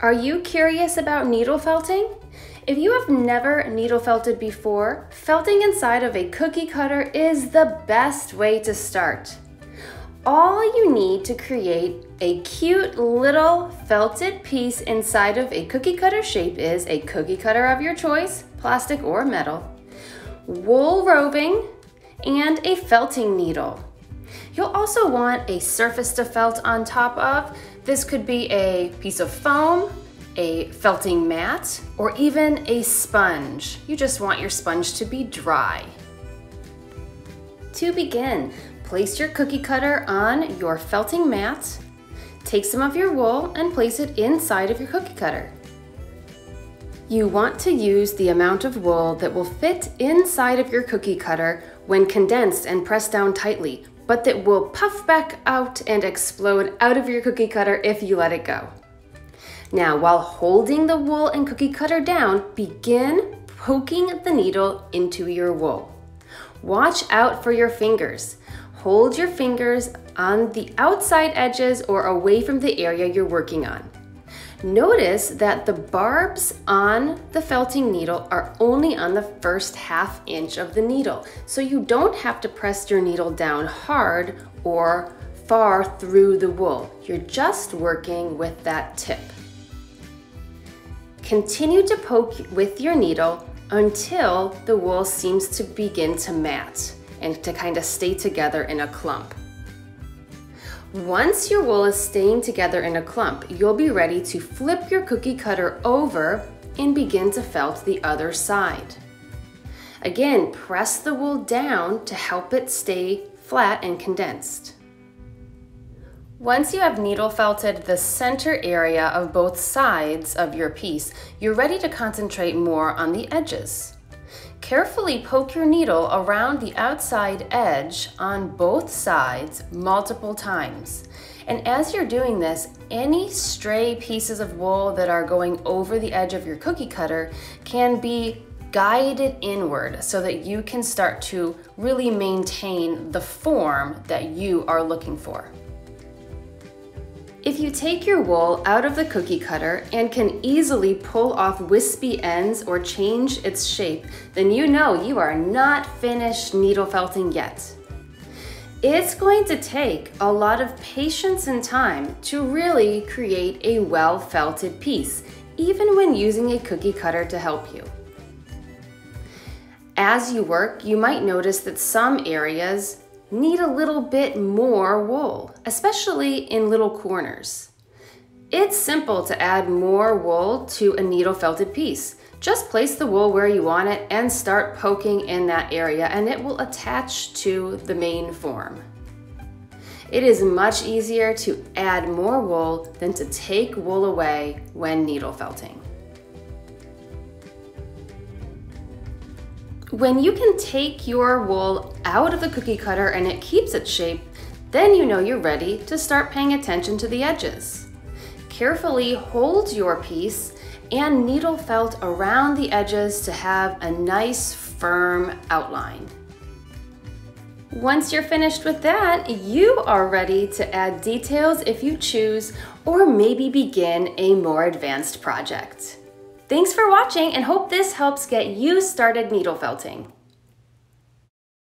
Are you curious about needle felting? If you have never needle felted before, felting inside of a cookie cutter is the best way to start. All you need to create a cute little felted piece inside of a cookie cutter shape is a cookie cutter of your choice, plastic or metal, wool roving, and a felting needle. You'll also want a surface to felt on top of. This could be a piece of foam, a felting mat, or even a sponge. You just want your sponge to be dry. To begin, place your cookie cutter on your felting mat, take some of your wool and place it inside of your cookie cutter. You want to use the amount of wool that will fit inside of your cookie cutter when condensed and pressed down tightly, but that will puff back out and explode out of your cookie cutter if you let it go. Now, while holding the wool and cookie cutter down, begin poking the needle into your wool. Watch out for your fingers. Hold your fingers on the outside edges or away from the area you're working on. Notice that the barbs on the felting needle are only on the first half inch of the needle, so you don't have to press your needle down hard or far through the wool. You're just working with that tip. Continue to poke with your needle until the wool seems to begin to mat and to kind of stay together in a clump. Once your wool is staying together in a clump, you'll be ready to flip your cookie cutter over and begin to felt the other side. Again, press the wool down to help it stay flat and condensed. Once you have needle felted the center area of both sides of your piece, you're ready to concentrate more on the edges. Carefully poke your needle around the outside edge on both sides multiple times. And as you're doing this, any stray pieces of wool that are going over the edge of your cookie cutter can be guided inward so that you can start to really maintain the form that you are looking for. If you take your wool out of the cookie cutter and can easily pull off wispy ends or change its shape, then you know you are not finished needle felting yet. It's going to take a lot of patience and time to really create a well felted piece, even when using a cookie cutter to help you. As you work, you might notice that some areas need a little bit more wool, especially in little corners. It's simple to add more wool to a needle felted piece. Just place the wool where you want it and start poking in that area and it will attach to the main form. It is much easier to add more wool than to take wool away when needle felting. When you can take your wool out of the cookie cutter and it keeps its shape, then you know you're ready to start paying attention to the edges. Carefully hold your piece and needle felt around the edges to have a nice firm outline. Once you're finished with that, you are ready to add details if you choose, or maybe begin a more advanced project. Thanks for watching and hope this helps get you started needle felting.